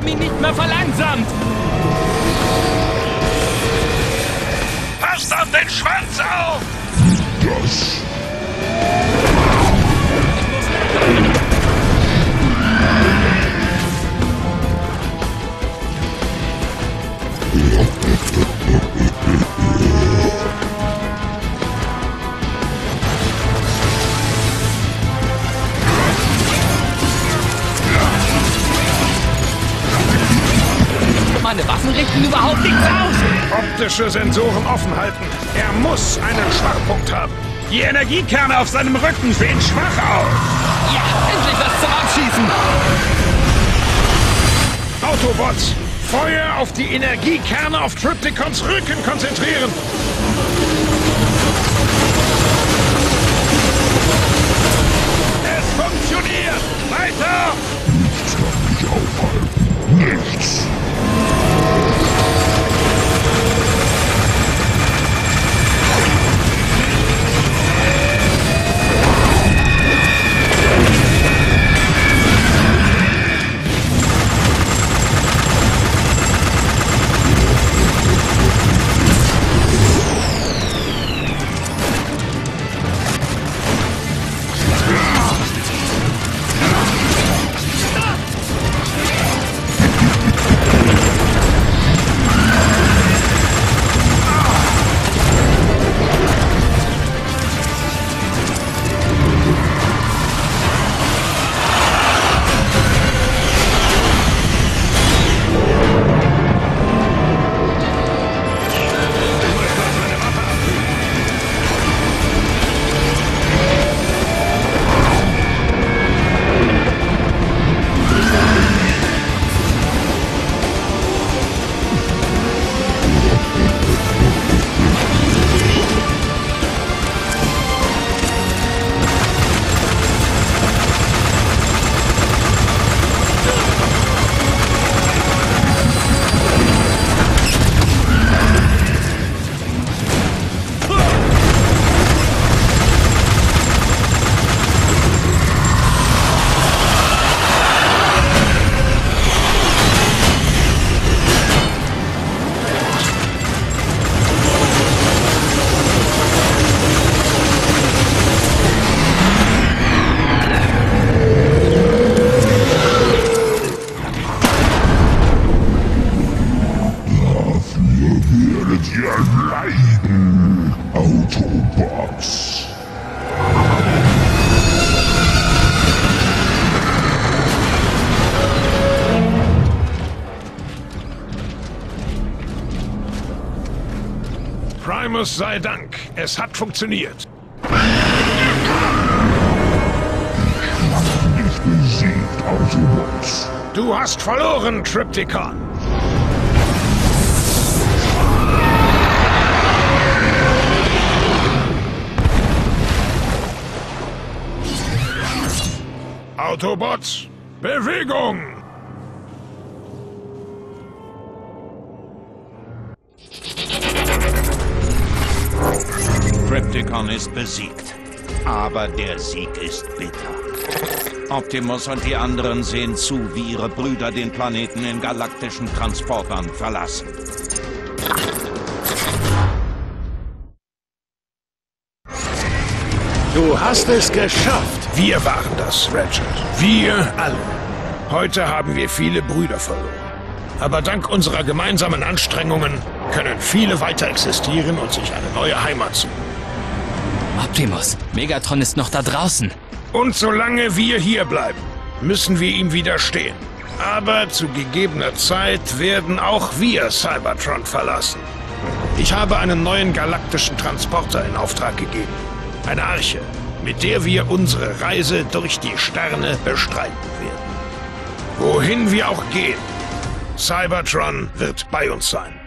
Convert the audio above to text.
haben ihn nicht mehr verlangsamt. Passt auf den Schwanz auf! Das Richten überhaupt nichts aus. Optische Sensoren offen halten. Er muss einen Schwachpunkt haben. Die Energiekerne auf seinem Rücken sehen schwach aus. Ja, endlich was zum Abschießen. Autobots, Feuer auf die Energiekerne auf Tripticons Rücken konzentrieren. Werdet ihr leiden, Autobots. Primus sei Dank. Es hat funktioniert. Nicht besiegt, Autobots. Du hast verloren, Tripticon. Autobots, Bewegung! Tripticon ist besiegt. Aber der Sieg ist bitter. Optimus und die anderen sehen zu, wie ihre Brüder den Planeten in galaktischen Transportern verlassen. Du hast es geschafft. Wir waren das, Ratchet. Wir alle. Heute haben wir viele Brüder verloren. Aber dank unserer gemeinsamen Anstrengungen können viele weiter existieren und sich eine neue Heimat suchen. Optimus, Megatron ist noch da draußen. Und solange wir hier bleiben, müssen wir ihm widerstehen. Aber zu gegebener Zeit werden auch wir Cybertron verlassen. Ich habe einen neuen galaktischen Transporter in Auftrag gegeben. Eine Arche, mit der wir unsere Reise durch die Sterne bestreiten werden. Wohin wir auch gehen, Cybertron wird bei uns sein.